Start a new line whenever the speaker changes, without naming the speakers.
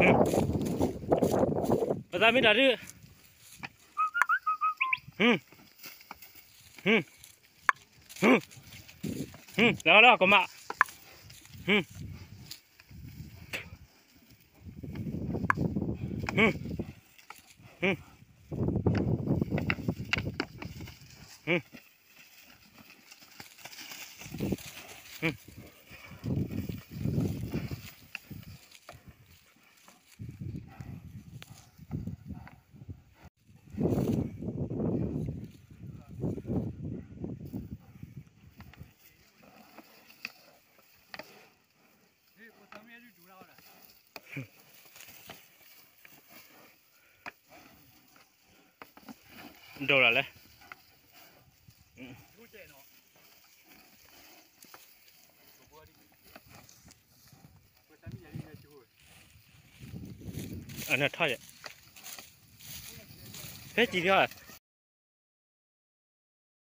嗯。我咋没找这个。嗯。嗯。嗯。嗯来了哥们嗯嗯。嗯。嗯。嗯。Đâu là lấy ở nè thôi vậy. Thế gì thôi. à